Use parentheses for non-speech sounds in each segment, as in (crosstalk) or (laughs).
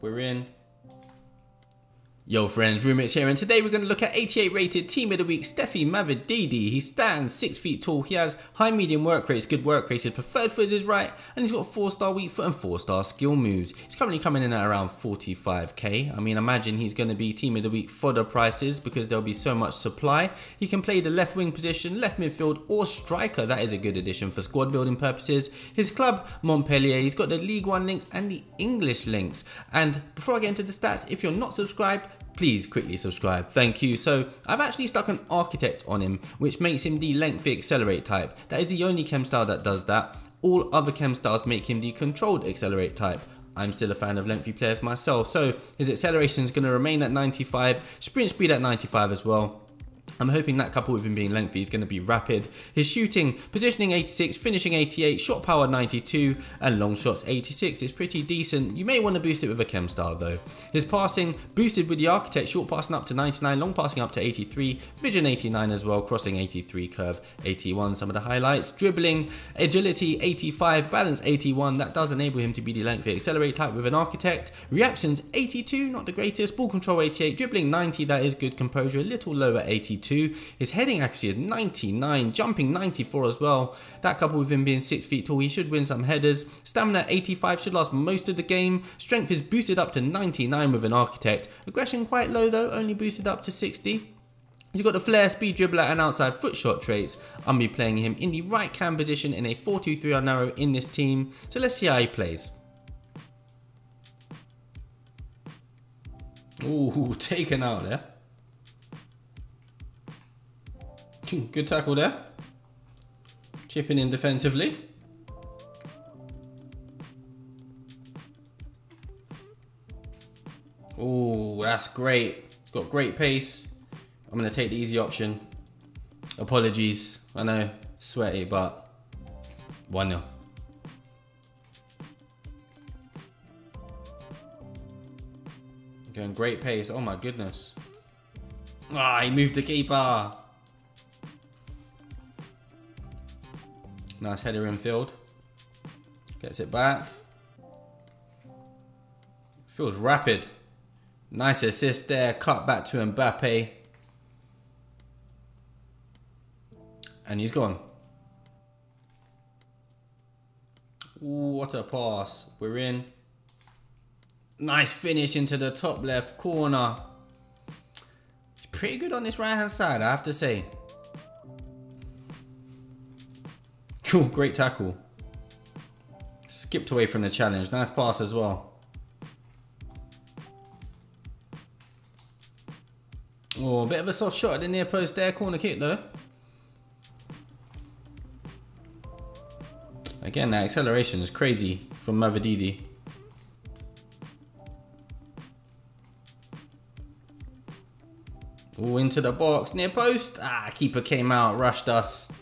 We're in. Yo friends, Rumurix here and today we're going to look at 88 rated team of the week Stephy Mavididi. He stands 6 feet tall, he has high medium work rates, good work rates, his preferred foot is his right and he's got 4 star weak foot and 4 star skill moves. He's currently coming in at around 45k. I mean imagine he's going to be team of the week fodder prices because there'll be so much supply. He can play the left wing position, left midfield or striker. That is a good addition for squad building purposes. His club Montpellier, he's got the League 1 links and the English links. And before I get into the stats, if you're not subscribed, please quickly subscribe. Thank you. So I've actually stuck an architect on him, which makes him the lengthy accelerate type. That is the only chem style that does that. All other chem styles make him the controlled accelerate type. I'm still a fan of lengthy players myself, so his acceleration is going to remain at 95, sprint speed at 95 as well. I'm hoping that coupled with him being lengthy is going to be rapid. His shooting, positioning 86, finishing 88, shot power 92, and long shots 86 is pretty decent. You may want to boost it with a chem style though. His passing, boosted with the architect, short passing up to 99, long passing up to 83, vision 89 as well, crossing 83, curve 81, some of the highlights. Dribbling, agility 85, balance 81, that does enable him to be the lengthy accelerate type with an architect. Reactions 82, not the greatest, ball control 88, dribbling 90, that is good composure, a little lower 82. His heading accuracy is 99, jumping 94 as well. That coupled with him being 6 feet tall, he should win some headers. Stamina 85 should last most of the game. Strength is boosted up to 99 with an architect. Aggression quite low though, only boosted up to 60. He's got the flair, speed, dribbler and outside foot shot traits. I'm be playing him in the right cam position in a 4-2-3 narrow in this team. So let's see how he plays. Ooh, (laughs) taken out there. Good tackle there. Chipping in defensively. Oh, that's great. It's got great pace. I'm going to take the easy option. Apologies. I know, sweaty, but 1 0. Going great pace. Oh my goodness. Ah, he moved the keeper. Nice header infield. Gets it back. Feels rapid. Nice assist there. Cut back to Mbappe. And he's gone. Ooh, what a pass. We're in. Nice finish into the top left corner. He's pretty good on this right hand side, I have to say. Cool, great tackle. Skipped away from the challenge. Nice pass as well. Oh, a bit of a soft shot at the near post there. Corner kick though. Again, that acceleration is crazy from Mavididi. Oh, into the box. Near post. Ah, keeper came out, rushed us.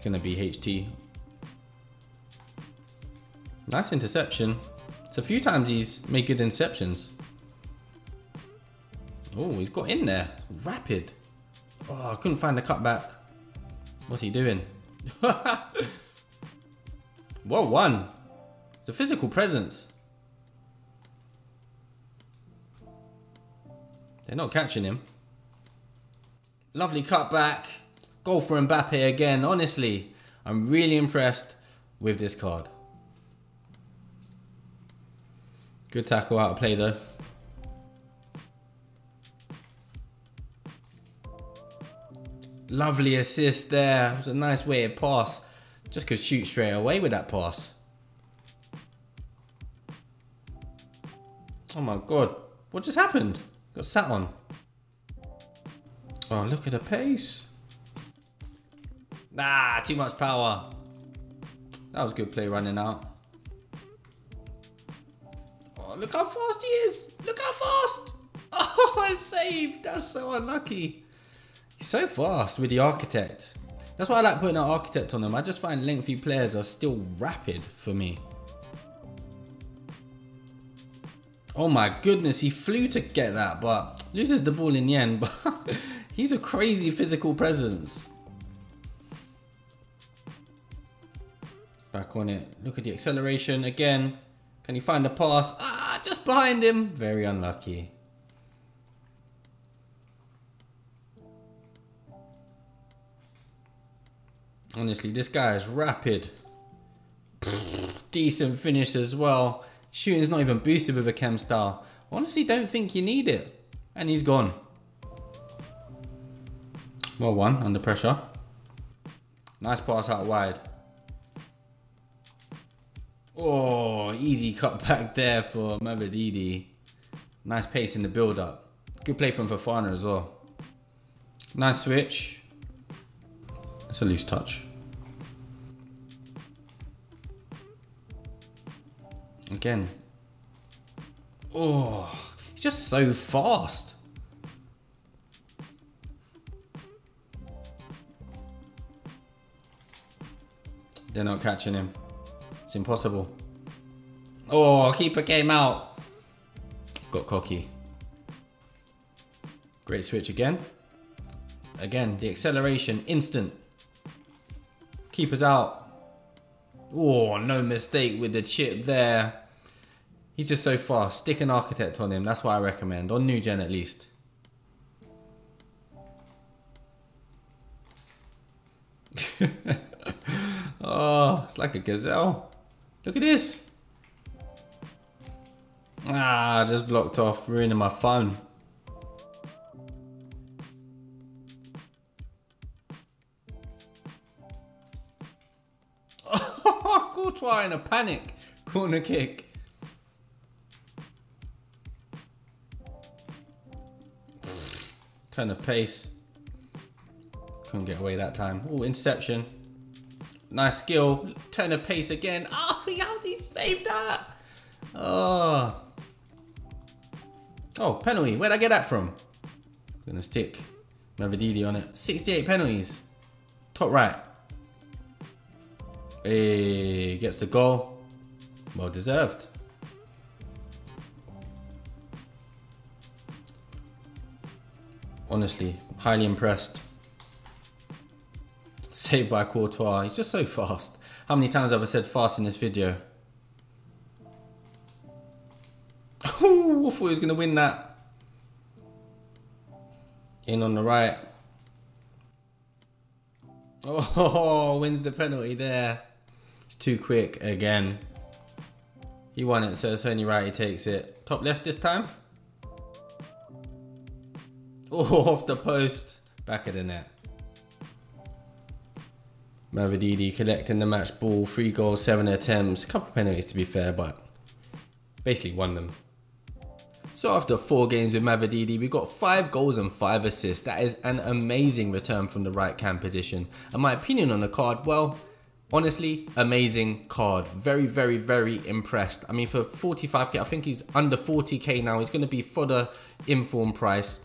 It's going to be HT. Nice interception. It's a few times he's made good interceptions. Oh, he's got in there. Rapid. Oh, I couldn't find the cutback. What's he doing? (laughs) well one. It's a physical presence. They're not catching him. Lovely cutback. Goal for Mbappe again. Honestly, I'm really impressed with this card. Good tackle out of play though. Lovely assist there. It was a nice way to pass. Just could shoot straight away with that pass. Oh my god. What just happened? Got sat on. Oh, look at the pace. Ah, too much power. That was good play running out. Oh, look how fast he is. Look how fast. (laughs) Oh, I saved. That's so unlucky. He's so fast with the architect. That's why I like putting an architect on them. I just find lengthy players are still rapid for me. Oh my goodness, he flew to get that, but loses the ball in the end. (laughs) But he's a crazy physical presence. Back on it. Look at the acceleration again. Can he find the pass? Ah, just behind him. Very unlucky. Honestly, this guy is rapid. (laughs) Decent finish as well. Shooting's not even boosted with a chem style. Honestly, don't think you need it. And he's gone. Well one, under pressure. Nice pass out wide. Oh, easy cut (laughs) back there for Mavididi. Nice pace in the build up. Good play from Fofana as well. Nice switch. It's a loose touch. Again. Oh, he's just so fast. They're not catching him. It's impossible. Oh, keeper came out. Got cocky. Great switch again. Again, the acceleration, instant. Keeper's out. Oh, no mistake with the chip there. He's just so fast. Stick an architect on him. That's what I recommend. On new gen at least. oh, (laughs) it's like a gazelle. Look at this. Ah, just blocked off, ruining my phone. (laughs) Courtois in a panic. Corner kick. Turn of pace. Couldn't get away that time. Oh, interception. Nice skill. Turn of pace again. (laughs) Oh, how's he saved that? Oh. Oh, penalty. Where'd I get that from? Gonna stick Mavididi on it. 68 penalties. Top right. Hey, gets the goal. Well deserved. Honestly, highly impressed. Saved by Courtois. He's just so fast. How many times have I said fast in this video? (laughs) Oh, I thought he was going to win that. In on the right. (laughs) Oh, wins the penalty there. It's too quick again. He won it, so it's only right he takes it. Top left this time. (laughs) Oh, off the post. Back of the net. Mavididi collecting the match ball. Three goals, seven attempts. A couple of penalties to be fair, but basically won them. So after four games with Mavididi, we got five goals and five assists. That is an amazing return from the right cam position. And my opinion on the card, well, honestly, amazing card. Very, very, very impressed. I mean, for 45k, I think he's under 40k now. He's going to be for the inform price.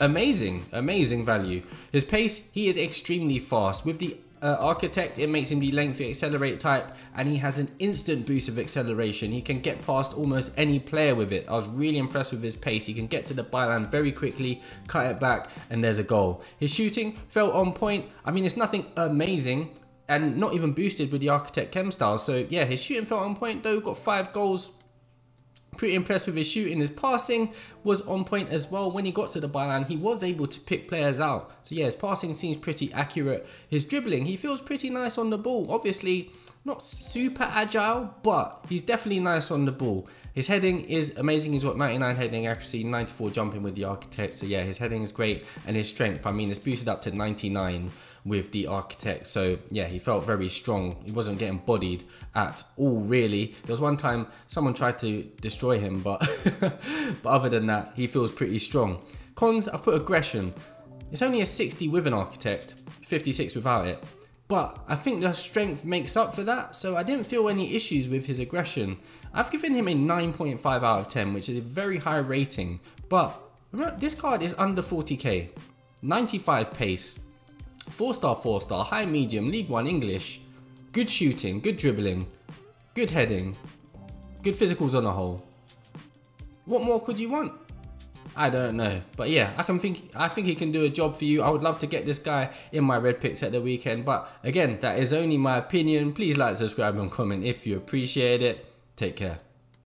Amazing, amazing value. His pace, he is extremely fast. With the uh, Architect, it makes him the lengthy accelerate type and he has an instant boost of acceleration. He can get past almost any player with it. I was really impressed with his pace. He can get to the byline very quickly, cut it back and there's a goal. His shooting felt on point. I mean, it's nothing amazing and not even boosted with the Architect Chem style. So yeah, his shooting felt on point though, got five goals Pretty impressed with his shooting. His passing was on point as well. When he got to the byline, he was able to pick players out. So yeah, his passing seems pretty accurate. His dribbling, he feels pretty nice on the ball. Obviously, not super agile, but he's definitely nice on the ball. His heading is amazing. He's got 99 heading accuracy, 94 jumping with the Architect. So yeah, his heading is great. And his strength, I mean, it's boosted up to 99 with the Architect. So yeah, he felt very strong. He wasn't getting bodied at all, really. There was one time someone tried to destroy him, but, (laughs) but other than that, he feels pretty strong. Cons, I've put aggression. It's only a 60 with an Architect, 56 without it. But I think the strength makes up for that, so I didn't feel any issues with his aggression. I've given him a 9.5 out of 10, which is a very high rating. But remember, this card is under 40k. 95 pace, 4 star, 4 star, high medium, League 1 English, good shooting, good dribbling, good heading, good physicals on the whole. What more could you want? I don't know. But yeah, I can think I think he can do a job for you. I would love to get this guy in my red picks at the weekend. But again, that is only my opinion. Please like, subscribe, and comment if you appreciate it. Take care.